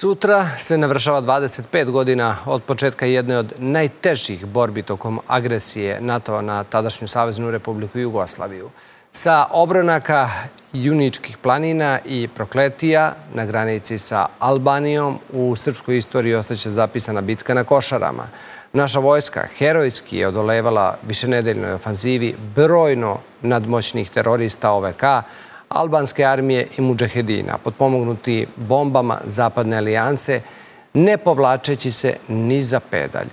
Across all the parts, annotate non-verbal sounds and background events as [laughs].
Sutra se navršava 25 godina od početka jedne od najtežih borbi tokom agresije NATO na tadašnju Saveznu republiku Jugoslaviju. Sa obronaka Juničkih planina i Prokletija na granici sa Albanijom u srpskoj istoriji ostaće zapisana bitka na Košarama. Naša vojska herojski je odolevala višenedeljnoj ofanzivi brojno nadmoćnih terorista OVK, albanske armije i muđahedina, podpomognuti bombama Zapadne alijanse, ne povlačeći se ni za pedalj.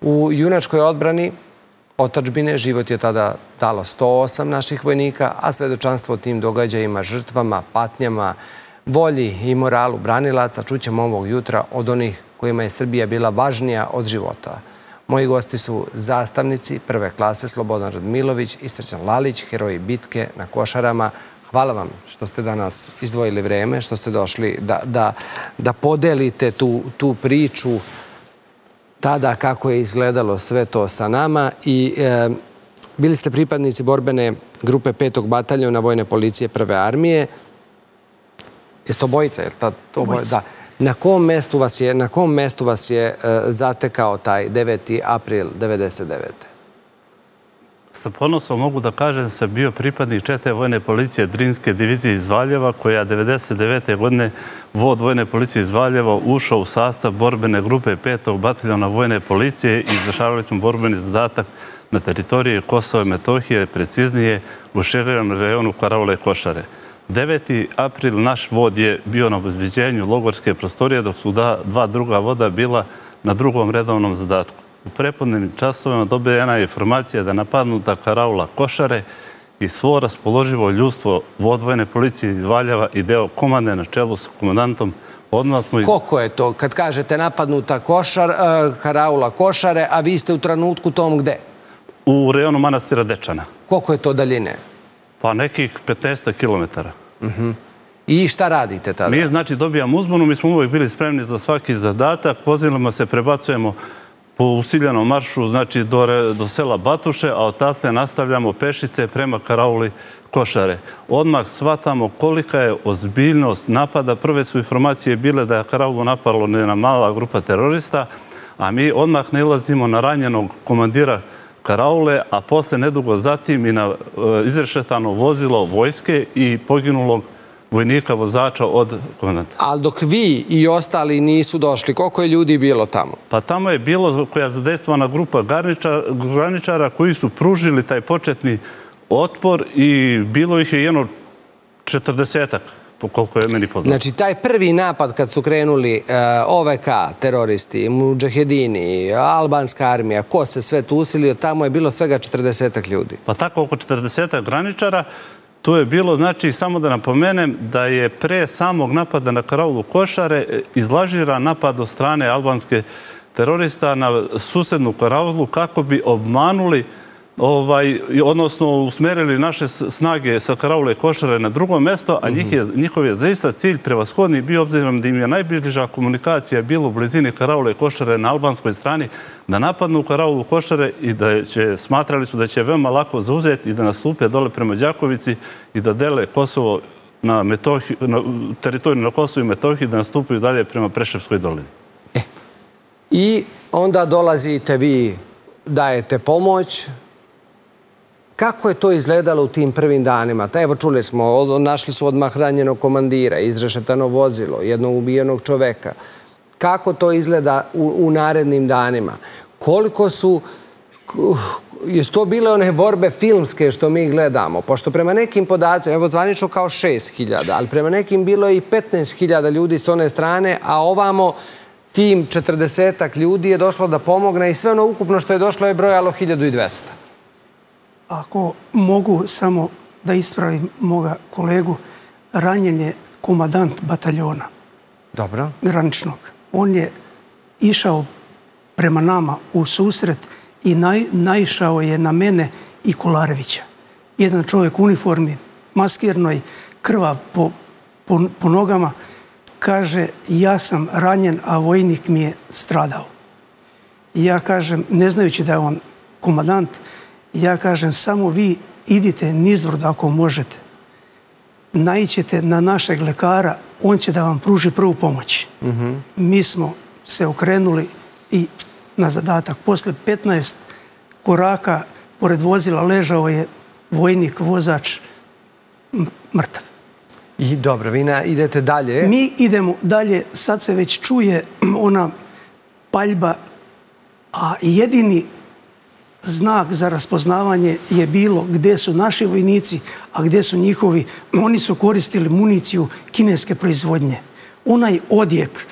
U junačkoj odbrani otačbine život je tada dalo 108 naših vojnika, a svedočanstvo o tim događajima, žrtvama, patnjama, volji i moralu branilaca čućemo ovog jutra od onih kojima je Srbija bila važnija od života. Moji gosti su zastavnici prve klase Slobodan Radmilović i Srđan Lalić, heroji bitke na Košarama, Hvala vam što ste danas izdvojili vreme, što ste došli da podelite tu priču tada kako je izgledalo sve to sa nama. E, bili ste pripadnici borbene grupe petog bataljona Vojne policije prve armije. Jeste obojica? Obojica. Na kom mestu vas je e, zatekao taj 9. april 1999. Sa ponosom mogu da kažem da sam bio pripadnik čete vojne policije Drinske divizije iz Valjeva, koja 1999. godine vod vojne policije iz Valjeva ušao u sastav borbene grupe 5. bataljona vojne policije i izrašavali smo borbeni zadatak na teritoriji Kosova i Metohije, preciznije u širirom rejonu Karavole Košare. 9. april naš vod je bio na obezbiđenju logorske prostorije, dok su dva druga voda bila na drugom redovnom zadatku u prepodnim časovima dobijena je informacija da napadnuta Karaula Košare i svo raspoloživo ljudstvo vodvojne policije iz Valjava i deo komande na čelu sa komandantom odmah smo... Koliko je to kad kažete napadnuta Košar, Karaula Košare, a vi ste u trenutku tom gde? U rejonu manastira Dečana. Koliko je to daljine? Pa nekih 15 kilometara. Mhm. I šta radite tada? Mi znači dobijamo uzbunu, mi smo uvijek bili spremni za svaki zadatak, vozilima se prebacujemo po usiljenom maršu znači do sela Batuše, a od tate nastavljamo pešice prema Karauli Košare. Odmah shvatamo kolika je ozbiljnost napada. Prve su informacije bile da je Karaulu napalo na mala grupa terorista, a mi odmah nalazimo na ranjenog komandira Karaule, a posle nedugo zatim i na e, izrešetano vozilo vojske i poginulog vojnika, vozača od komandanta. Ali dok vi i ostali nisu došli, koliko je ljudi bilo tamo? Pa tamo je bilo koja je zadestvana grupa graničara koji su pružili taj početni otpor i bilo ih je jedno četrdesetak koliko je meni poznat. Znači, taj prvi napad kad su krenuli e, OVK, teroristi, muđahedini, albanska armija, ko se sve tu usilio, tamo je bilo svega četrdesetak ljudi. Pa tako oko četrdesetak graničara, To je bilo, znači, samo da napomenem da je pre samog napada na Karaulu Košare e, izlažira napad od strane albanske terorista na susednu Karaulu kako bi obmanuli ovaj, odnosno usmerili naše snage sa Karaule Košare na drugo mesto, a njihov je zaista cilj prevashodni bio obzirom da im je najbliža komunikacija bila u blizini Karaule Košare na albanskoj strani, da napadnu Karaulu Košare i da će, smatrali su da će veoma lako zauzeti i da nastupe dole prema Đakovici i da dele Kosovo na, Metohi, na teritoriju na Kosovo i Metohiji da nastupaju dalje prema Preševskoj dolini. E, I onda dolazite vi, dajete pomoć, Kako je to izgledalo u tim prvim danima? Evo čuli smo, našli su odmah ranjenog komandira, izrešetano vozilo, jednog ubijenog čoveka. Kako to izgleda u narednim danima? Koliko su... Uh, Jesu to bile one borbe filmske što mi gledamo? Pošto prema nekim podacima, evo zvanično kao 6.000, ali prema nekim bilo je i 15.000 ljudi s one strane, a ovamo tim 40-ak ljudi je došlo da pomogne i sve ono ukupno što je došlo je brojalo 1200. Ako mogu samo da ispravim moga kolegu, ranjen je komadant bataljona. Dobro. Graničnog. On je išao prema nama u susret i naišao je na mene i Kolarevića. Jedan čovjek u uniformi, maskirnoj, krvav po nogama, kaže ja sam ranjen, a vojnik mi je stradao. Ja kažem, ne znajući da je on komadant, ja kažem, samo vi idite nizvrdo ako možete. Najićete na našeg lekara, on će da vam pruži prvu pomoć. Mi smo se okrenuli i na zadatak. Posle 15 koraka pored vozila ležao je vojnik, vozač, mrtav. I dobro, vi idete dalje. Mi idemo dalje, sad se već čuje [clears throat] ona paljba, a jedini znak za raspoznavanje je bilo gde su naši vojnici, a gde su njihovi. Oni su koristili municiju kineske proizvodnje. Onaj odjek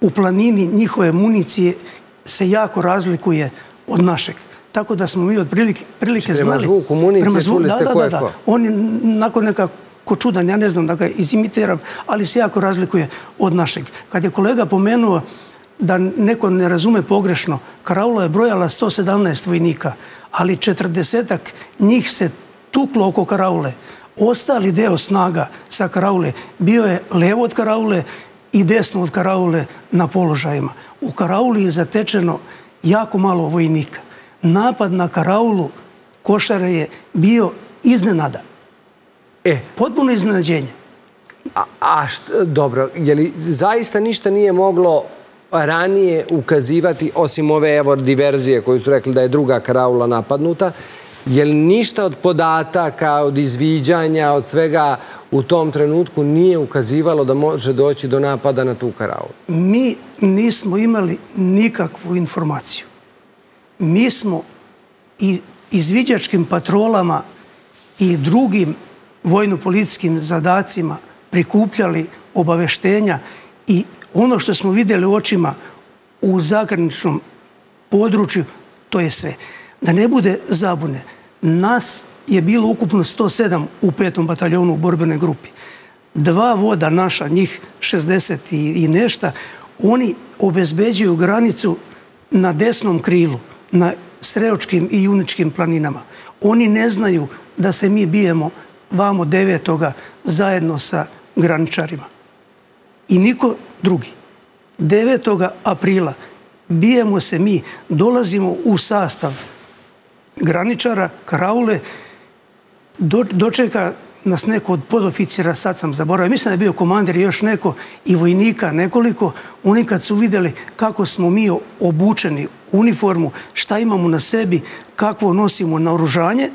u planini njihove municije se jako razlikuje od našeg. Tako da smo mi od prilike, prilike znali... Prema zvuku municije čuli ste ko je ko? On je nakon nekako čudan, ja ne znam da ga izimitiram, ali se jako razlikuje od našeg. Kad je kolega pomenuo da neko ne razume pogrešno, Karaula je brojala 117 vojnika, ali 40 njih se tuklo oko Karaule. Ostali deo snaga sa Karaule bio je levo od Karaule i desno od Karaule na položajima. U Karauli je zatečeno jako malo vojnika. Napad na Karaulu Košare je bio iznenada. E. Potpuno iznenađenje. A, a što, dobro, je li zaista ništa nije moglo ranije ukazivati, osim ove evo diverzije koju su rekli da je druga karaula napadnuta, je li ništa od podataka, od izviđanja, od svega u tom trenutku nije ukazivalo da može doći do napada na tu karaulu? Mi nismo imali nikakvu informaciju. Mi smo i izviđačkim patrolama i drugim vojno-policijskim zadacima prikupljali obaveštenja i ono što smo vidjeli očima u zagraničnom području, to je sve. Da ne bude zabune, nas je bilo ukupno 107 u petom bataljonu u borbenoj grupi. Dva voda naša, njih 60 i, i nešta, oni obezbeđuju granicu na desnom krilu, na streočkim i juničkim planinama. Oni ne znaju da se mi bijemo vamo devetoga zajedno sa graničarima. I niko drugi. 9. aprila bijemo se mi, dolazimo u sastav graničara, karaule, do, dočeka nas neko od podoficira, sad sam zaboravio, mislim da je bio komandir još neko i vojnika nekoliko, oni kad su vidjeli kako smo mi obučeni uniformu, šta imamo na sebi, kakvo nosimo na oružanje,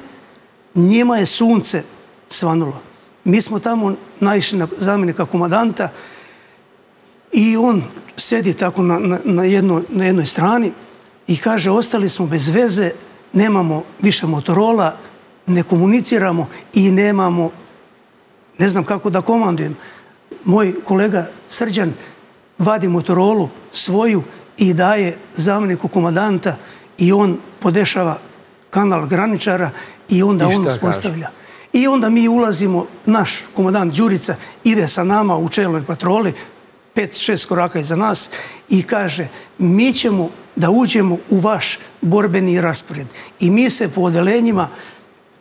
njima je sunce svanulo. Mi smo tamo naišli na zamjenika komadanta, I on sedi tako na, na, na, jedno, na jednoj strani i kaže ostali smo bez veze, nemamo više motorola, ne komuniciramo i nemamo, ne znam kako da komandujem. Moj kolega Srđan vadi motorolu svoju i daje zameniku komadanta i on podešava kanal graničara i onda I on uspostavlja. I onda mi ulazimo, naš komadant Đurica ide sa nama u čelnoj patroli, pet, šest koraka iza nas i kaže mi ćemo da uđemo u vaš borbeni raspored. I mi se po odelenjima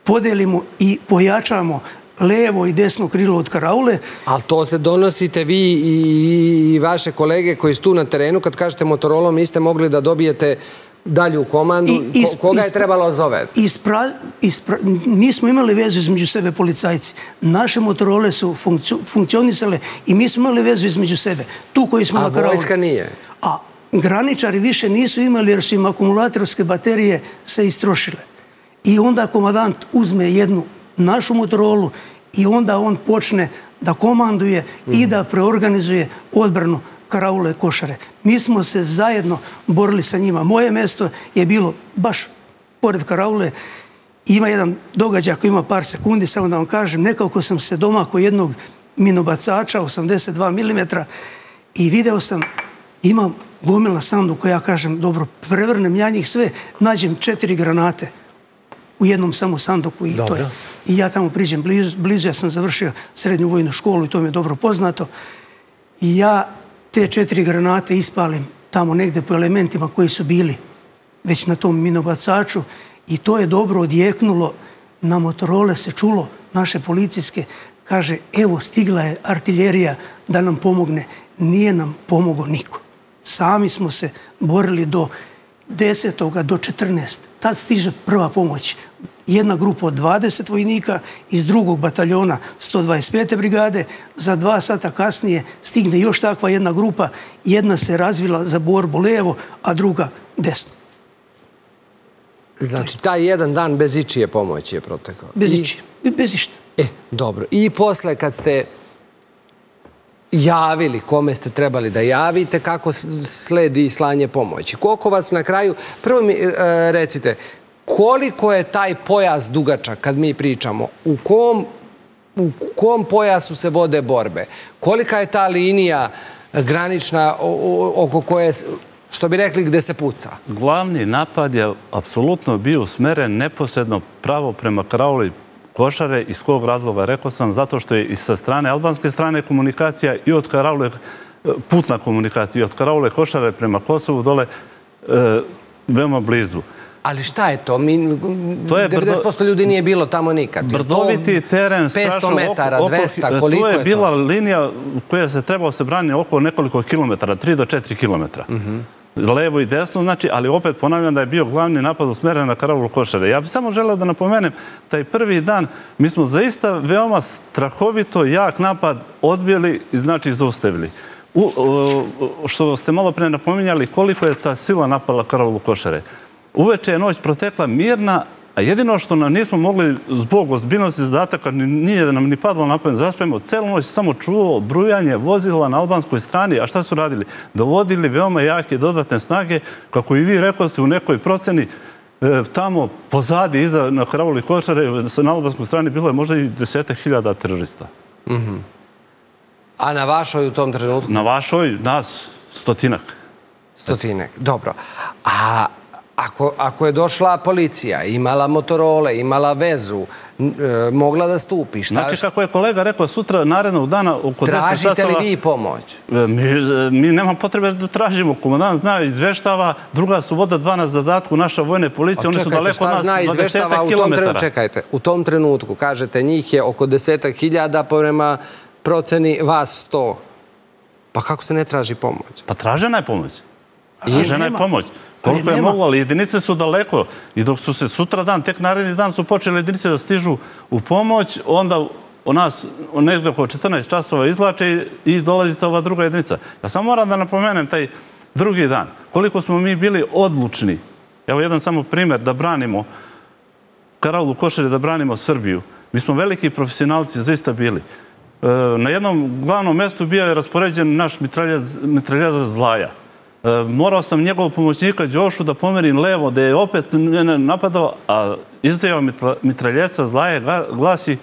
podelimo i pojačamo levo i desno krilo od karaule. Ali to se donosite vi i vaše kolege koji su tu na terenu. Kad kažete Motorola, mi ste mogli da dobijete dalju komandu. I, is, Koga je trebalo zoveti? Ispra, ispra, nismo imali vezu između sebe policajci. Naše motorole su funkcio, funkcionisale i mi smo imali vezu između sebe. Tu koji smo na karaulu. A vojska nije? A graničari više nisu imali jer su im akumulatorske baterije se istrošile. I onda komadant uzme jednu našu motorolu i onda on počne da komanduje mm. i da preorganizuje odbranu karaule košare. Mi smo se zajedno borili sa njima. Moje mesto je bilo baš pored karaule. Ima jedan događaj koji ima par sekundi, samo da vam kažem, nekako sam se domako jednog minobacača, 82 mm, i video sam, imam gomila sandu koja ja kažem, dobro, prevrnem ja njih sve, nađem četiri granate u jednom samo sanduku i to je. I ja tamo priđem blizu, blizu, ja sam završio srednju vojnu školu i to mi je dobro poznato. I ja te četiri granate ispalim tamo negde po elementima koji su bili već na tom minobacaču i to je dobro odjeknulo. Na motorole se čulo naše policijske. Kaže, evo, stigla je artiljerija da nam pomogne. Nije nam pomogao niko. Sami smo se borili do desetoga, do četrnest. Tad stiže prva pomoć jedna grupa od 20 vojnika iz drugog bataljona 125. brigade. Za dva sata kasnije stigne još takva jedna grupa. Jedna se razvila za borbu levo, a druga desno. Znači, taj jedan dan bez ičije pomoći je protekao. Bez ičije, bez išta. E, dobro. I posle kad ste javili kome ste trebali da javite, kako sledi slanje pomoći. Koliko vas na kraju... Prvo mi e, recite, koliko je taj pojas dugačak kad mi pričamo? U kom, u kom pojasu se vode borbe? Kolika je ta linija granična oko koje što bi rekli, gde se puca? Glavni napad je apsolutno bio smeren neposredno pravo prema Krauli košare. Iz kog razloga rekao sam? Zato što je i sa strane albanske strane komunikacija i od Karaule, eh, putna komunikacija i od Karaule košare prema Kosovu dole e, veoma blizu. Ali šta je to? Mi, 90% ljudi nije bilo tamo nikad. Brdoviti teren, 500 metara, 200, koliko je to? To je bila linija koja se trebalo se braniti oko nekoliko kilometara, 3 do 4 kilometra. Mhm levo i desno, znači, ali opet ponavljam da je bio glavni napad usmeren na Karavulu Košare. Ja bih samo želeo da napomenem, taj prvi dan mi smo zaista veoma strahovito jak napad odbili i znači zaustavili. U, što ste malo pre napominjali, koliko je ta sila napala Karavulu Košare. Uveče je noć protekla mirna, A jedino što nam nismo mogli zbog ozbiljnosti zadataka, nije da nam ni padlo na pamet, zaspajemo, celo noć samo čuo brujanje vozila na albanskoj strani. A šta su radili? Dovodili veoma jake dodatne snage, kako i vi rekao ste u nekoj proceni, e, tamo pozadi, iza na Karavoli Košare, na albanskoj strani bilo je možda i desete hiljada terorista. Mhm. A na vašoj u tom trenutku? Na vašoj, nas, stotinak. Stotinak, dobro. A Ako, ako je došla policija, imala motorole, imala vezu, e, mogla da stupi, šta... Znači, kako je kolega rekao, sutra, narednog dana, oko 10 satova... Tražite li vi pomoć? E, mi, e, mi nemam potrebe da tražimo. Komandant zna, izveštava, druga su voda dva na zadatku, naša vojne policije, oni su daleko od nas, 20 km. Čekajte, u tom trenutku, kažete, njih je oko desetak hiljada, prema proceni vas sto. Pa kako se ne traži pomoć? Pa tražena je pomoć. Tražena je pomoć. Koliko je moglo, ali jedinice su daleko. I dok su se sutra dan, tek naredni dan su počeli jedinice da stižu u pomoć, onda u nas nekde oko 14 časova izlače i dolazite ova druga jedinica. Ja samo moram da napomenem taj drugi dan. Koliko smo mi bili odlučni. Evo jedan samo primjer da branimo Karolu Košare, da branimo Srbiju. Mi smo veliki profesionalci, zaista bili. E, na jednom glavnom mestu bio je raspoređen naš mitraljaz Zlaja. E, morao sam njegovog pomoćnika Đošu da pomerim levo, da je opet napadao, a izdajao mitraljeca zlaje glasi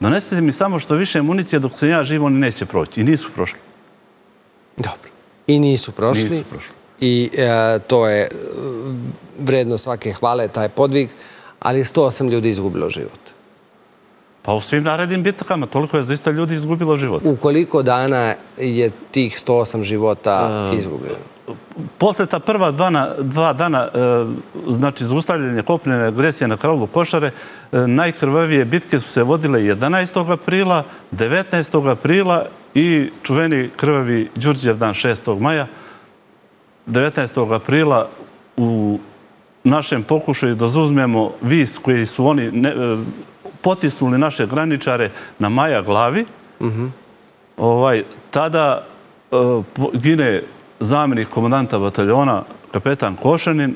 donesite mi samo što više municije dok sam ja živ, oni neće proći. I nisu prošli. Dobro. I nisu prošli. Nisu prošli. I e, to je e, vredno svake hvale, taj podvig, ali 108 ljudi izgubilo život. Pa u svim narednim bitakama toliko je zaista ljudi izgubilo život. U koliko dana je tih 108 života izgubilo? posle ta prva dva dana, e, znači za ustavljanje kopnjene agresije na Kravlu Košare, e, najkrvavije bitke su se vodile 11. aprila, 19. aprila i čuveni krvavi Đurđev dan 6. maja. 19. aprila u našem pokušaju da zuzmemo vis koji su oni e, potisnuli naše graničare na maja glavi, mhm. ovaj, tada e, gine zamjenik komandanta bataljona, kapetan Košanin,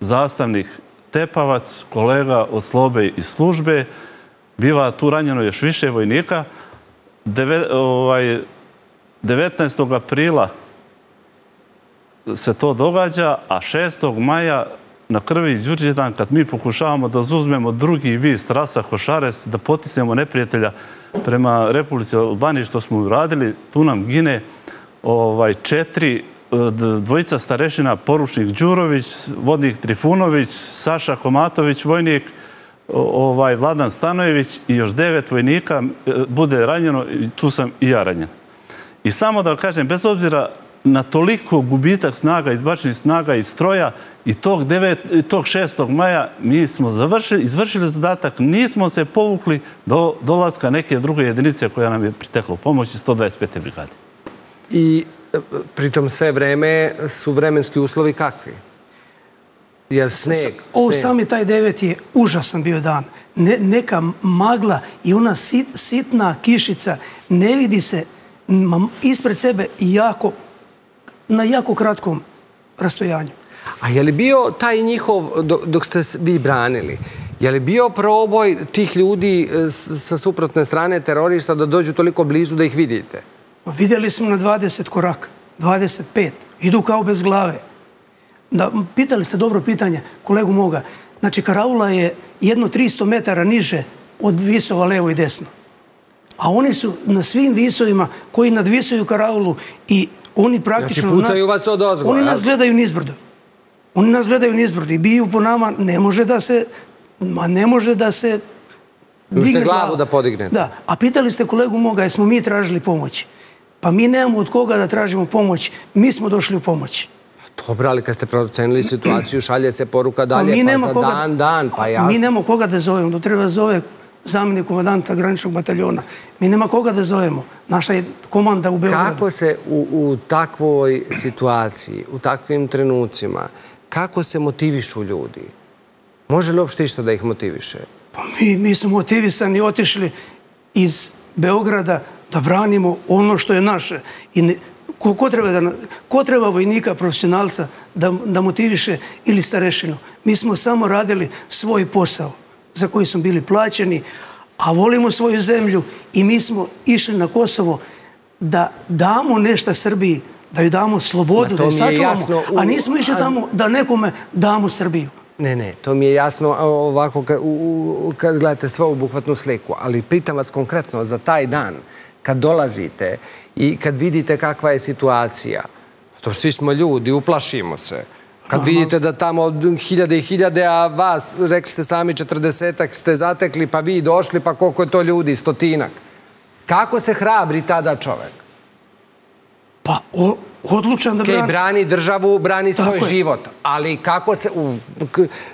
zastavnik Tepavac, kolega od slobe i službe, biva tu ranjeno još više vojnika. 19. Ovaj, aprila se to događa, a 6. maja na krvi Đurđedan, kad mi pokušavamo da zuzmemo drugi vis rasa Hošares, da potisnemo neprijatelja prema Republici Albanije što smo uradili, tu nam gine ovaj, četiri e, dvojica starešina, poručnik Đurović, vodnik Trifunović, Saša Komatović, vojnik, ovaj, Vladan Stanojević i još devet vojnika e, bude ranjeno i tu sam i ja ranjen. I samo da kažem, bez obzira na toliko gubitak snaga, izbačenih snaga i stroja i tog, devet, tog 6. maja mi smo završili, izvršili zadatak, nismo se povukli do dolazka neke druge jedinice koja nam je pritekla u pomoći 125. brigade. I e, pritom sve vreme su vremenski uslovi kakvi? Jel sneg? Ovo sneg? sami taj devet je užasan bio dan. Ne, neka magla i ona sit, sitna kišica ne vidi se ma, ispred sebe jako, na jako kratkom rastojanju. A je li bio taj njihov, dok, ste vi branili, je li bio proboj tih ljudi e, sa suprotne strane terorista da dođu toliko blizu da ih vidite? Vidjeli smo na 20 koraka, 25. Idu kao bez glave. Da, pitali ste dobro pitanje kolegu moga. Znači, Karaula je jedno 300 metara niže od visova levo i desno. A oni su na svim visovima koji nadvisuju Karaulu i oni praktično... Znači, pucaju nas, vas odozgo, Oni jel? nas gledaju nizbrdo. Oni nas gledaju nizbrdo i biju po nama. Ne može da se... Ma ne može da se... Digne glavu glava. da podignete. Da, a pitali ste kolegu moga, jesmo mi tražili pomoć? Pa mi nemamo od koga da tražimo pomoć. Mi smo došli u pomoć. Dobro, ali kad ste procenili situaciju, šalje se poruka dalje, pa, za dan, dan, pa jasno. Mi nemamo koga da zovemo. Da treba zove zamjenik komandanta graničnog bataljona. Mi nema koga da zovemo. Naša je komanda u Beogradu. Kako se u, u takvoj situaciji, u takvim trenucima, kako se motivišu ljudi? Može li uopšte išta da ih motiviše? Pa mi, mi smo motivisani otišli iz Beograda da branimo ono što je naše. I ne, ko, ko, treba da, ko treba vojnika, profesionalca da, da motiviše ili starešinu? Mi smo samo radili svoj posao za koji smo bili plaćeni, a volimo svoju zemlju i mi smo išli na Kosovo da damo nešto Srbiji, da ju damo slobodu, da ju sačuvamo, jasno u- a nismo išli tamo da nekome damo Srbiju. Ne, ne, to mi je jasno ovako kad, u, kad gledate sve obuhvatnu sliku, ali pitam vas konkretno za taj dan, kad dolazite i kad vidite kakva je situacija, to svi smo ljudi, uplašimo se. Kad vidite da tamo hiljade i hiljade, a vas, rekli ste sami, četrdesetak ste zatekli, pa vi došli, pa koliko je to ljudi, stotinak. Kako se hrabri tada čovek? Pa o, odlučan da brani. brani državu, brani svoj je. život. Ali kako se... u-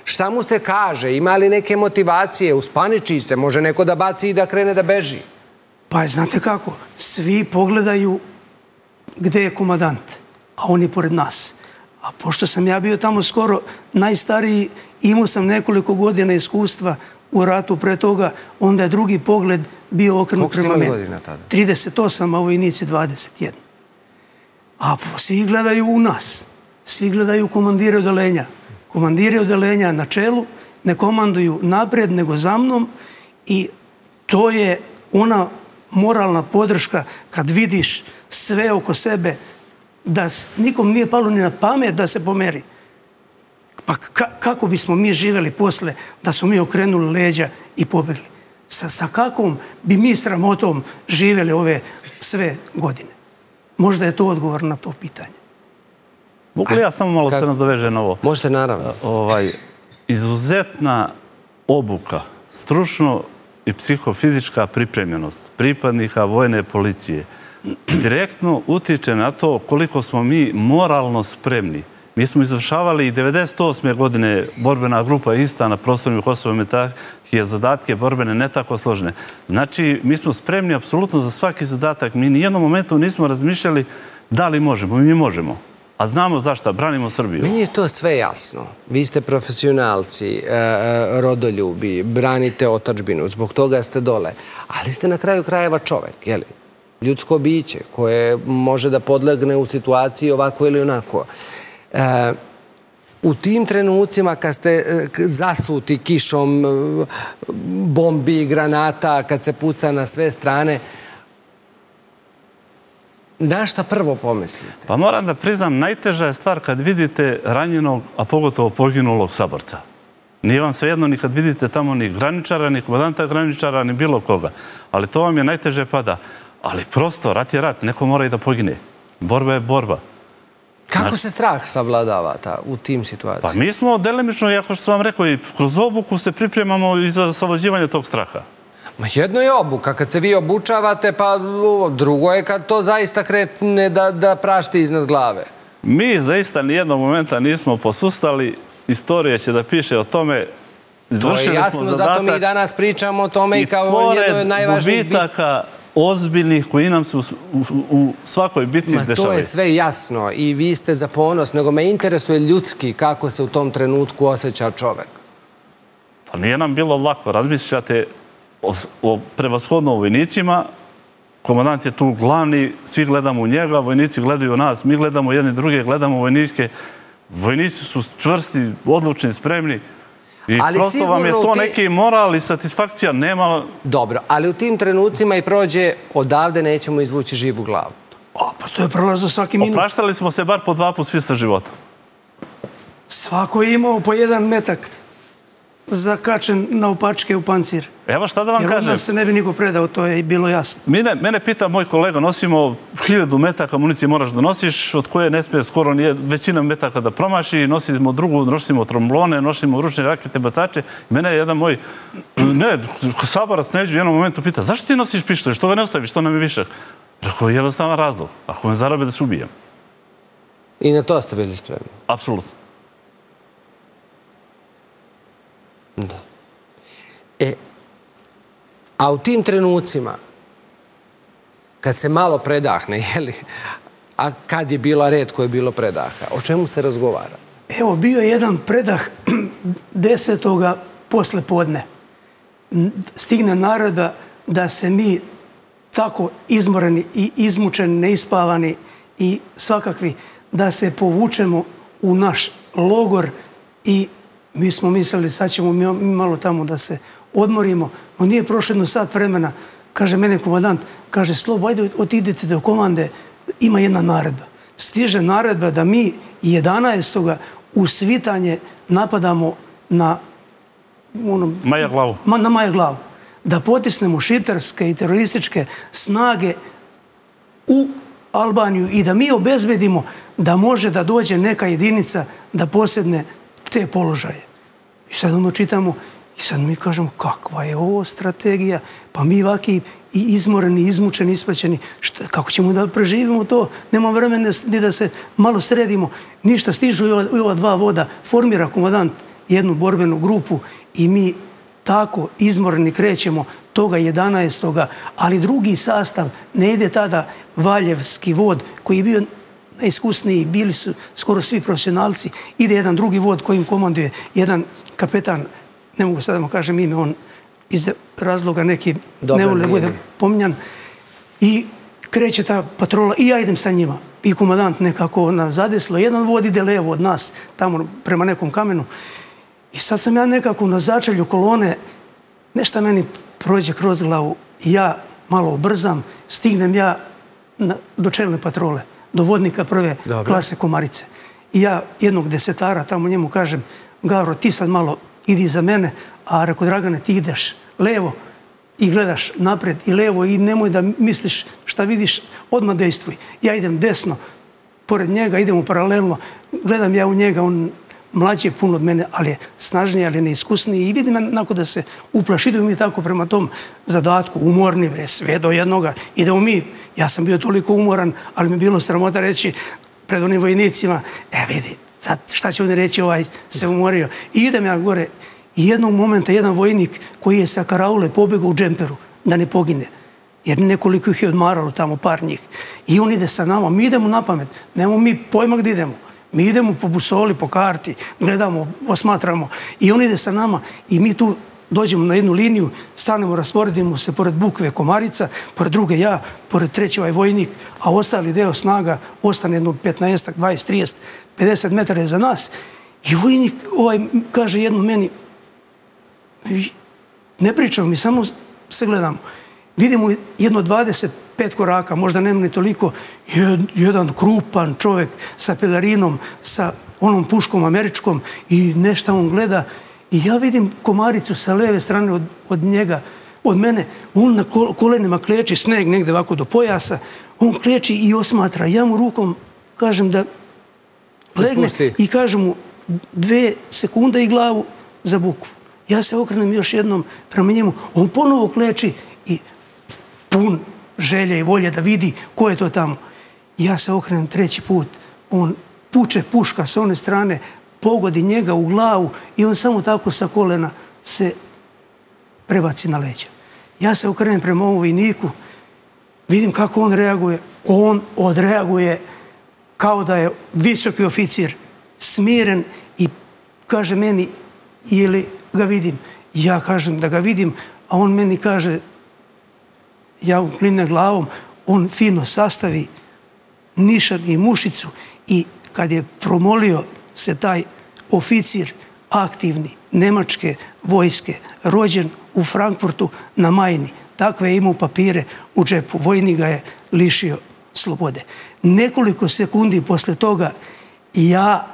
Šta mu se kaže? Ima li neke motivacije? Uspaniči se? Može neko da baci i da krene da beži? Pa znate kako, svi pogledaju gde je komadant, a on je pored nas. A pošto sam ja bio tamo skoro najstariji, imao sam nekoliko godina iskustva u ratu pre toga, onda je drugi pogled bio okrenut Koliko ste prema meni. godina tada? 38, a vojnici 21. A svi gledaju u nas. Svi gledaju komandire odelenja. Komandire odelenja na čelu ne komanduju napred, nego za mnom i to je ona moralna podrška kad vidiš sve oko sebe da nikom nije palo ni na pamet da se pomeri. Pa ka, kako bismo mi živeli posle da smo mi okrenuli leđa i pobegli? Sa, sa kakvom bi mi sramotom živeli ove sve godine? Možda je to odgovor na to pitanje. Mogu li ja samo malo se nadovežem na ovo? Možete naravno. ovaj, izuzetna obuka, stručno i psihofizička pripremljenost pripadnika vojne policije direktno utiče na to koliko smo mi moralno spremni. Mi smo izvršavali i 98. godine borbena grupa ista na prostorima Kosova i Metahije zadatke borbene ne tako složene. Znači, mi smo spremni apsolutno za svaki zadatak. Mi nijednom momentu nismo razmišljali da li možemo. Mi možemo. A znamo zašto. Branimo Srbiju. Meni je to sve jasno. Vi ste profesionalci, e, e, rodoljubi, branite otačbinu, zbog toga ste dole. Ali ste na kraju krajeva čovek, jeli? Ljudsko biće koje može da podlegne u situaciji ovako ili onako. E, u tim trenucima kad ste e, zasuti kišom e, bombi, granata, kad se puca na sve strane, na šta prvo pomislite? Pa moram da priznam, najteža je stvar kad vidite ranjenog, a pogotovo poginulog saborca. Nije vam svejedno ni kad vidite tamo ni graničara, ni komadanta graničara, ni bilo koga. Ali to vam je najteže pada. Ali prosto, rat je rat, neko mora i da pogine. Borba je borba. Kako se strah savladava ta, u tim Pa situacijama? mi smo delimično, jako što sam vam rekao, i kroz obuku se pripremamo i za savlađivanje tog straha. Ma jedno je obuka, kad se vi obučavate, pa drugo je kad to zaista kretne da, da prašti iznad glave. Mi zaista nijednog momenta nismo posustali. Istorija će da piše o tome. To je jasno, zato mi i danas pričamo o tome i, kao o jednoj od najvažnijih bit- gubitaka ozbiljnih koji nam se u, u, u svakoj bitci dešavaju. To je sve jasno i vi ste za ponos, nego me interesuje ljudski kako se u tom trenutku osjeća čovek. Pa nije nam bilo lako. Razmišljate o, o prevashodno vojnicima, komandant je tu glavni, svi gledamo u njega, vojnici gledaju nas, mi gledamo jedni druge, gledamo vojničke. Vojnici su čvrsti, odlučni, spremni. I Ali prosto vam je to ti- neki moral i satisfakcija. Nema... Dobro, ali u tim trenucima i prođe odavde nećemo izvući živu glavu. O, pa to je prolazno svaki minut. Opraštali smo se bar po dva put svi sa životom. Svako je imao po jedan metak zakačen na opačke u pancir. Evo šta da vam Jer kažem. nas se ne bi niko predao, to je bilo jasno. Mene, mene pita moj kolega, nosimo hiljadu metaka municije moraš da nosiš, od koje ne smije skoro nije većina metaka da promaši, nosimo drugu, nosimo tromblone, nosimo ručne rakete, bacače. Mene je jedan moj, [clears throat] ne, sabarac neđu u jednom momentu pita, zašto ti nosiš pištolj, što ga ne ostaviš, što nam je višak? Rekao, jednostavan razlog, ako me zarabe da se ubijem. I na to ste bili spremni. Apsolutno. Da. E, a u tim trenucima, kad se malo predahne, [laughs] jeli, a kad je bila red koje je bilo predaha, o čemu se razgovara? Evo, bio je jedan predah [clears throat] desetoga posle podne. Stigne naroda da se mi tako izmoreni i izmučeni, neispavani i svakakvi, da se povučemo u naš logor i mi smo mislili sad ćemo mi malo tamo da se odmorimo. No nije prošlo jedno sat vremena, kaže mene komandant, kaže Slobo, ajde otidite do komande, ima jedna naredba. Stiže naredba da mi 11. u svitanje napadamo na ono, Maja glavu. ma, na Maja glavu. Da potisnemo šitarske i terorističke snage u Albaniju i da mi obezbedimo da može da dođe neka jedinica da posjedne te položaje. I sad ono čitamo i sad mi kažemo kakva je ovo strategija, pa mi ovaki i izmoreni, izmučeni, ispaćeni, šta, kako ćemo da preživimo to? Nema vremena ni da se malo sredimo. Ništa, stižu i ova, i ova dva voda, formira komadant jednu borbenu grupu i mi tako izmorni krećemo toga 11. Ali drugi sastav ne ide tada Valjevski vod koji je bio najiskusniji, bili su skoro svi profesionalci. Ide jedan drugi vod kojim komanduje jedan kapetan, ne mogu sad da mu kažem ime, on iz razloga neki ne nije bude mi. pominjan. I kreće ta patrola i ja idem sa njima. I komandant nekako nas zadeslo. Jedan vod ide levo od nas, tamo prema nekom kamenu. I sad sam ja nekako na začelju kolone, nešto meni prođe kroz glavu. Ja malo ubrzam, stignem ja na, do čelne patrole, do vodnika prve Dobro. klase Komarice. I ja jednog desetara tamo njemu kažem, Gavro, ti sad malo idi za mene, a reko, Dragane, ti ideš levo i gledaš napred i levo i nemoj da misliš šta vidiš, odmah dejstvuj. Ja idem desno, pored njega, idemo paralelno, gledam ja u njega, on mlađi je puno od mene, ali je snažniji, ali je neiskusniji i vidim onako da se uplaši, idemo mi tako prema tom zadatku, umorni, bre, sve do jednoga, idemo mi, ja sam bio toliko umoran, ali mi je bilo sramota reći pred onim vojnicima, e vidi, sad šta će oni reći, ovaj se umorio. I idem ja gore i jednog momenta jedan vojnik koji je sa karaule pobegao u džemperu da ne pogine jer nekoliko ih je odmaralo tamo, par njih. I on ide sa nama, mi idemo na pamet, nemamo mi pojma gdje idemo. Mi idemo po busoli, po karti, gledamo, osmatramo. I on ide sa nama i mi tu dođemo na jednu liniju, stanemo, rasporedimo se pored bukve Komarica, pored druge ja, pored treći ovaj vojnik, a ostali deo snaga ostane jedno 15, 20, 30, 50 metara je za nas. I vojnik ovaj kaže jedno meni, ne pričamo, mi samo se gledamo. Vidimo jedno 25 koraka, možda nema ni toliko, jed, jedan krupan čovjek sa pelerinom, sa onom puškom američkom i nešto on gleda. I ja vidim komaricu sa leve strane od, od njega, od mene, on na kol- kolenima kleči, sneg negde ovako do pojasa, on kleči i osmatra. Ja mu rukom kažem da legne i kažem mu dve sekunde i glavu za bukvu. Ja se okrenem još jednom prema njemu, on ponovo kleči i pun želje i volje da vidi ko je to tamo. Ja se okrenem treći put, on puče puška s one strane, pogodi njega u glavu i on samo tako sa kolena se prebaci na leđa. Ja se okrenem prema ovom vojniku vidim kako on reaguje. On odreaguje kao da je visoki oficir, smiren i kaže meni, ili ga vidim. Ja kažem da ga vidim, a on meni kaže, ja ukline glavom, on fino sastavi nišan i mušicu i kad je promolio se taj oficir aktivni nemačke vojske, rođen u Frankfurtu na Majni, takve je imao papire u džepu. Vojni ga je lišio slobode. Nekoliko sekundi posle toga ja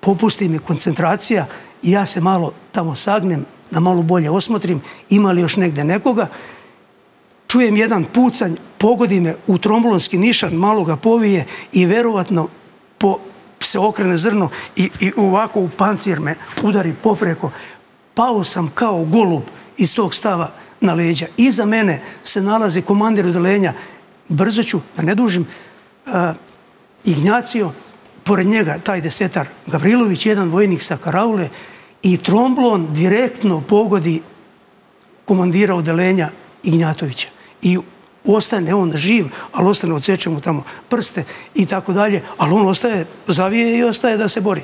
popustim mi koncentracija i ja se malo tamo sagnem da malo bolje osmotrim ima li još negde nekoga. Čujem jedan pucanj, pogodi me u tromblonski nišan, malo ga povije i verovatno po, se okrene zrno i, i ovako u pancir me udari popreko. Pao sam kao golub iz tog stava na leđa. Iza mene se nalazi komandir udelenja. Brzo ću, da ne dužim, e, uh, Ignjacio, pored njega taj desetar Gavrilović, jedan vojnik sa Karaule i Tromblon direktno pogodi komandira udelenja Ignjatovića. I ostane on živ, ali ostane, odseče mu tamo prste i tako dalje, ali on ostaje, zavije i ostaje da se bori.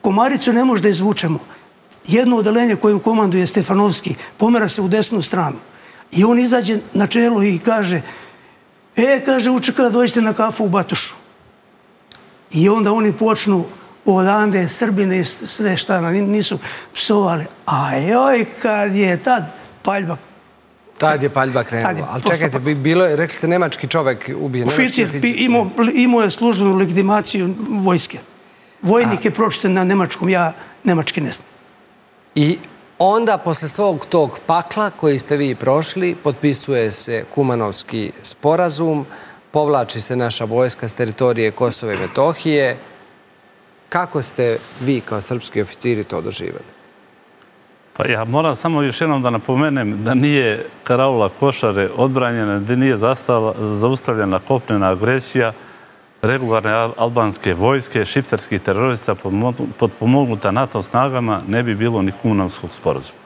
Komaricu ne može da izvučemo. Jedno odelenje kojim komanduje Stefanovski pomera se u desnu stranu. I on izađe na čelo i kaže, e, kaže, učeka, dođite na kafu u Batušu. I onda oni počnu odande, Srbine i sve šta nisu psovali. A joj, kad je tad paljba Tad je paljba krenula. Ali čekajte, bilo je, rekli ste, nemački čovek ubije. Oficir imao je službenu legitimaciju vojske. Vojnik je pročiten na nemačkom, ja nemački ne znam. I onda, posle svog tog pakla koji ste vi prošli, potpisuje se Kumanovski sporazum, povlači se naša vojska s teritorije Kosove i Metohije. Kako ste vi kao srpski oficiri to doživali? Pa ja moram samo još jednom da napomenem da nije Karaula Košare odbranjena, da nije zaustavljena kopnena agresija regularne albanske vojske, šiptarskih terorista pod pomognuta NATO snagama, ne bi bilo ni kumunavskog sporozuma.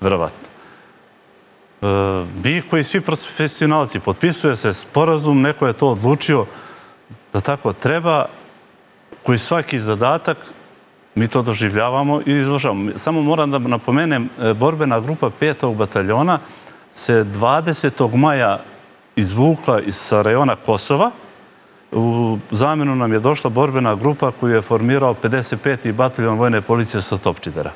Verovatno. E, vi koji svi profesionalci potpisuje se sporazum, neko je to odlučio da tako treba, koji svaki zadatak mi to doživljavamo i izvršavamo. Samo moram da napomenem, e, borbena grupa 5. bataljona se 20. maja izvukla iz rajona Kosova. U zamenu nam je došla borbena grupa koju je formirao 55. bataljon vojne policije sa Topčidera.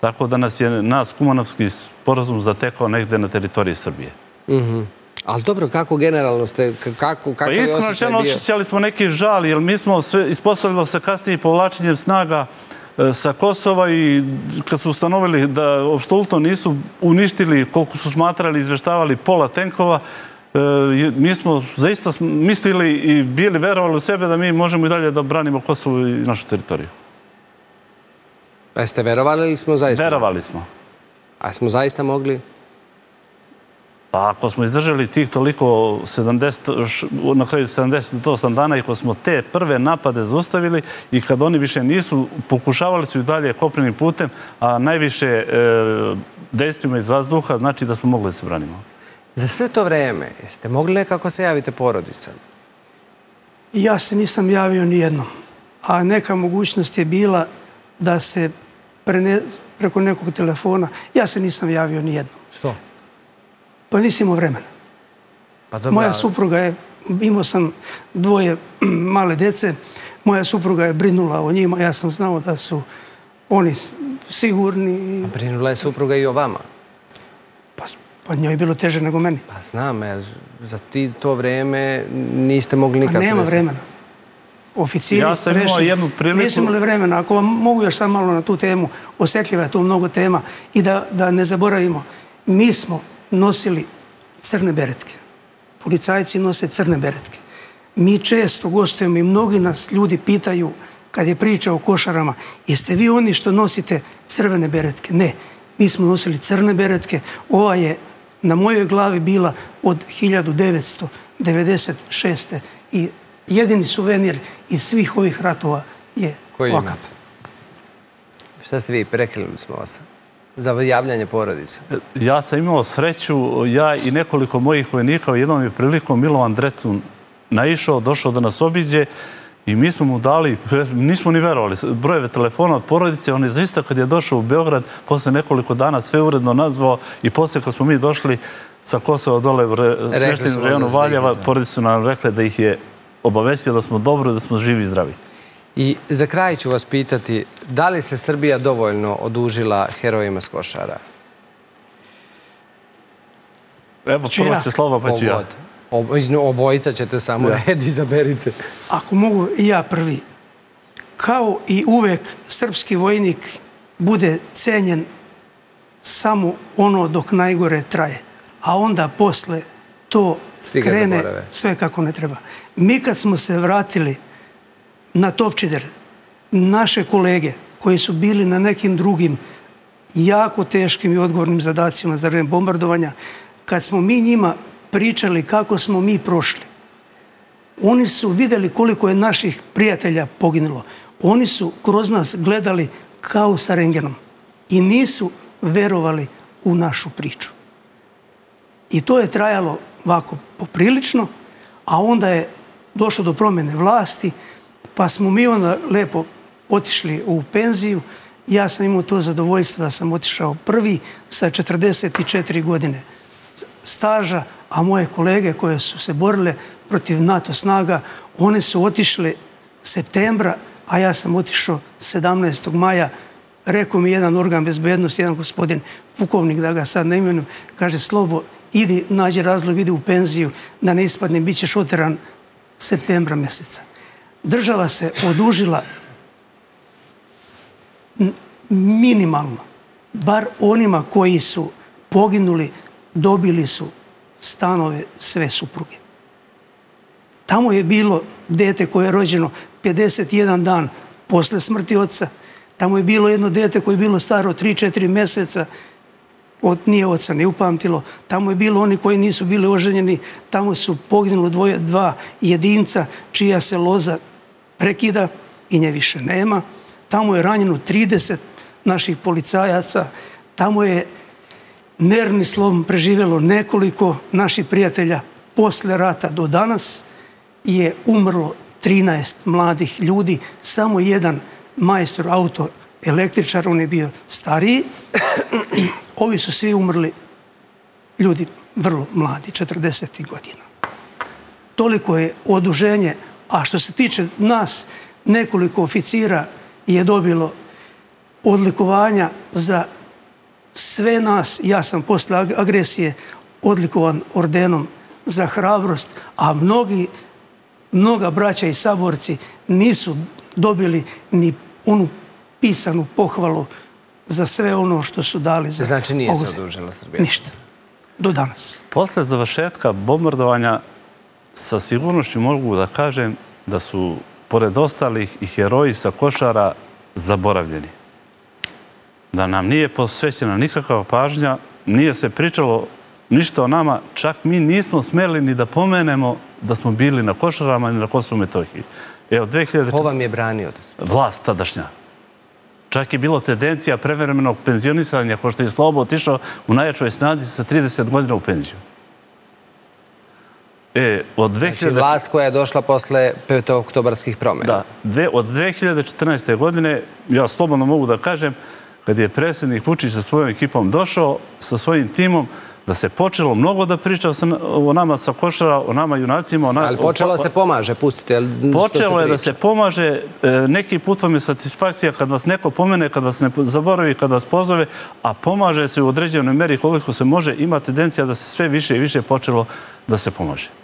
Tako da nas je nas Kumanovski sporazum zatekao negde na teritoriji Srbije. Mhm. Ali dobro, kako generalno ste, kako, kako pa je osjećaj bio? Osjećali smo neki žal, jer mi smo sve, ispostavilo se kasnije povlačenjem snaga e, sa Kosova i kad su ustanovili da opštolutno nisu uništili koliko su smatrali, izveštavali pola tenkova, e, mi smo zaista mislili i bili verovali u sebe da mi možemo i dalje da branimo Kosovo i našu teritoriju. Pa jeste verovali ili smo zaista? Verovali smo. A smo zaista mogli? Pa ako smo izdržali tih toliko 70, na kraju 78 dana i ako smo te prve napade zaustavili i kad oni više nisu, pokušavali su i dalje koprenim putem, a najviše e, dejstvima iz vazduha, znači da smo mogli da se branimo. Za sve to vreme, jeste mogli nekako se javite porodicom? Ja se nisam javio ni jednom. A neka mogućnost je bila da se preko nekog telefona, ja se nisam javio ni jednom. Što? Pa nisi imao vremena. Pa dobra... Moja supruga je, imao sam dvoje [clears throat] male dece, moja supruga je brinula o njima, ja sam znao da su oni sigurni. A brinula je supruga i o vama? Pa, pa njoj je bilo teže nego meni. Pa znam, za ti to vreme niste mogli nikako... Pa nema vremena. Oficiri ja sam imao jednu priliku... Nisu imali vremena. Ako vam mogu još sam malo na tu temu, osjetljiva je to mnogo tema i da, da ne zaboravimo, mi smo nosili crne beretke. Policajci nose crne beretke. Mi često gostujemo i mnogi nas ljudi pitaju kad je priča o košarama, jeste vi oni što nosite crvene beretke? Ne, mi smo nosili crne beretke. Ova je na mojoj glavi bila od 1996. I jedini suvenir iz svih ovih ratova je Koji ovakav. Šta ste vi, prekrili smo vas? Za javljanje porodica? Ja sam imao sreću, ja i nekoliko mojih vojnika jednom je prilikom Milovan Drecun naišao, došao da nas obiđe i mi smo mu dali, nismo ni verovali, brojeve telefona od porodice, on je zaista kad je došao u Beograd, posle nekoliko dana sve uredno nazvao i posle kad smo mi došli sa Kosova dole u smještenu rejonu Valjeva, porodice su nam rekli da ih je obavestio da smo dobro da smo živi i zdravi. I za kraj ću vas pitati, da li se Srbija dovoljno odužila herojima s košara? Evo, prvo će slova, pa ću ja. Obojica ćete samo red, izaberite. Ako mogu i ja prvi. Kao i uvek, srpski vojnik bude cenjen samo ono dok najgore traje. A onda posle to krene sve kako ne treba. Mi kad smo se vratili na Topčider, naše kolege koji su bili na nekim drugim jako teškim i odgovornim zadacima za vreme bombardovanja, kad smo mi njima pričali kako smo mi prošli, oni su videli koliko je naših prijatelja poginulo. Oni su kroz nas gledali kao sa rengenom i nisu verovali u našu priču. I to je trajalo ovako poprilično, a onda je došlo do promjene vlasti, pa smo mi onda lepo otišli u penziju. Ja sam imao to zadovoljstvo da sam otišao prvi sa 44 godine staža, a moje kolege koje su se borile protiv NATO snaga, one su otišle septembra, a ja sam otišao 17. maja. Rekao mi jedan organ bezbednosti, jedan gospodin pukovnik, da ga sad ne imenujem, kaže, Slobo, idi, nađi razlog, idi u penziju, da ne ispadne, bit ćeš oteran septembra mjeseca. Država se odužila minimalno, bar onima koji su poginuli, dobili su stanove sve supruge. Tamo je bilo dete koje je rođeno 51 dan posle smrti oca. Tamo je bilo jedno dete koje je bilo staro 3-4 meseca. od nije oca ne upamtilo. Tamo je bilo oni koji nisu bili oženjeni. Tamo su poginulo dvoje, dva jedinca čija se loza prekida i nje više nema. Tamo je ranjeno 30 naših policajaca. Tamo je nervni slom preživjelo nekoliko naših prijatelja posle rata do danas je umrlo 13 mladih ljudi, samo jedan majstor auto električar, on je bio stariji i ovi su svi umrli ljudi vrlo mladi, 40. godina. Toliko je oduženje, a što se tiče nas, nekoliko oficira je dobilo odlikovanja za sve nas. Ja sam posle agresije odlikovan ordenom za hrabrost, a mnogi, mnoga braća i saborci nisu dobili ni onu pisanu pohvalu za sve ono što su dali za Znači nije se odužila Srbija? Ništa. Do danas. Posle završetka bombardovanja sa sigurnošću mogu da kažem da su pored ostalih i heroji sa košara zaboravljeni. Da nam nije posvećena nikakva pažnja, nije se pričalo ništa o nama, čak mi nismo smeli ni da pomenemo da smo bili na košarama ni na Kosovo Metohiji. Evo, 2000... Ko vam je branio? Vlast tadašnja. Čak je bilo tendencija prevremenog penzionisanja, ko što je Slobo otišao u najjačoj snazi sa 30 godina u penziju. E, od 2000... Znači vlast koja je došla posle 5. oktobarskih promjena. Da. Od 2014. godine, ja slobodno mogu da kažem, kad je predsjednik Vučić sa svojom ekipom došao, sa svojim timom, da se počelo mnogo da priča o nama sa košara, o nama junacima. Ali počelo se pomaže, pustite. Počelo je da se pomaže. E, neki put vam je satisfakcija kad vas neko pomene, kad vas ne zaboravi, kad vas pozove, a pomaže se u određenoj meri koliko se može. Ima tendencija da se sve više i više počelo da se pomaže.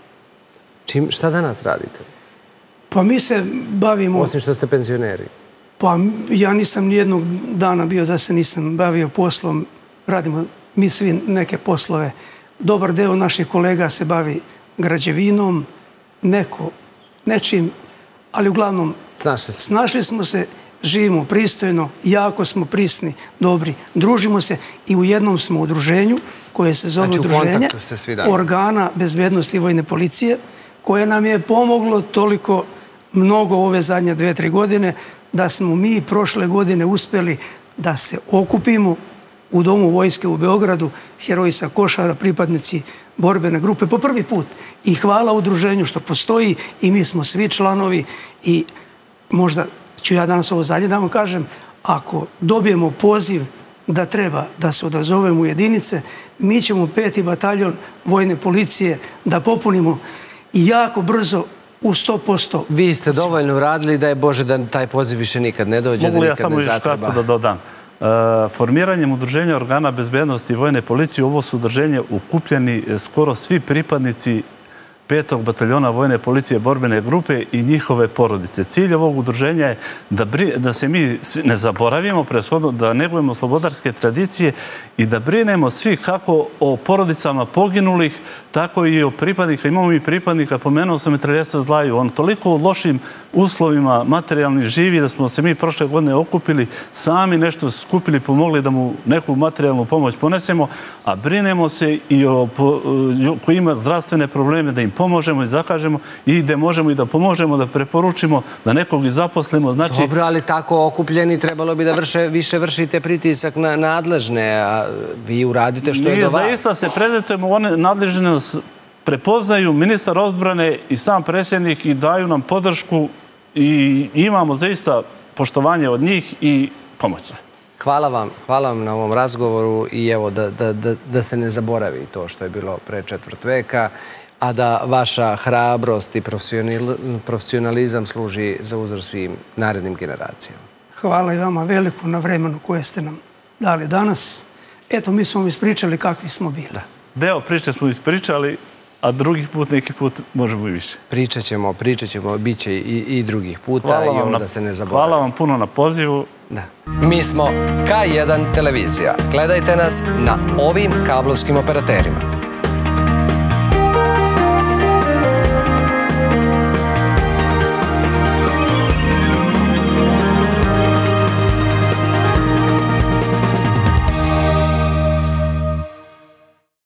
Šta danas radite? Pa mi se bavimo... Osim što ste penzioneri. Pa ja nisam nijednog dana bio da se nisam bavio poslom. Radimo mi svi neke poslove. Dobar deo naših kolega se bavi građevinom, neko, nečim, ali uglavnom snašli smo se, živimo pristojno, jako smo prisni, dobri, družimo se i u jednom smo udruženju koje se zove znači, udruženje organa bezbednosti i vojne policije koje nam je pomoglo toliko mnogo ove zadnje dve, tri godine da smo mi prošle godine uspeli da se okupimo u Domu vojske u Beogradu, heroji sa Košara, pripadnici borbene grupe po prvi put. I hvala udruženju što postoji i mi smo svi članovi i možda ću ja danas ovo zadnje da vam kažem, ako dobijemo poziv da treba da se odazovemo u jedinice, mi ćemo peti bataljon vojne policije da popunimo i jako brzo u 100%. Vi ste dovoljno uradili da je Bože da taj poziv više nikad ne dođe, da nikad ne zatreba. Mogu ja samo još kratko da dodam. E, formiranjem udruženja organa bezbednosti i vojne policije ovo su udruženje ukupljeni e, skoro svi pripadnici petog bataljona vojne policije borbene grupe i njihove porodice. Cilj ovog udruženja je da se mi ne zaboravimo, preshodno da negujemo slobodarske tradicije i da brinemo svi kako o porodicama poginulih, tako i o pripadnika. Imamo i pripadnika, pomenuo sam metraljestva Zlaju, on toliko u lošim uslovima materijalni živi da smo se mi prošle godine okupili, sami nešto skupili, pomogli da mu neku materijalnu pomoć ponesemo, a brinemo se i o e, koji ima zdravstvene probleme da im pomožemo i zakažemo i gde možemo i da pomožemo, da preporučimo, da nekog i zaposlimo. Znači... Dobro, ali tako okupljeni trebalo bi da više vršite pritisak na nadležne, a vi uradite što je do vas. Mi zaista se prezentujemo, one nadležne nas prepoznaju, ministar odbrane i sam predsjednik i daju nam podršku i imamo zaista poštovanje od njih i pomoć. Hvala vam, hvala vam na ovom razgovoru i evo da, da, da, da se ne zaboravi to što je bilo pre četvrt veka, a da vaša hrabrost i profesionalizam služi za uzor svim narednim generacijama. Hvala i vama veliko na vremenu koje ste nam dali danas. Eto, mi smo ispričali kakvi smo bili. Da. Deo priče smo ispričali, a drugih put, neki put, možemo i više. Pričat ćemo, pričat ćemo, bit će i, i drugih puta i onda se ne zaboravimo. Hvala vam puno na pozivu. Da. Mi smo K1 televizija. Gledajte nas na ovim kablovskim operaterima.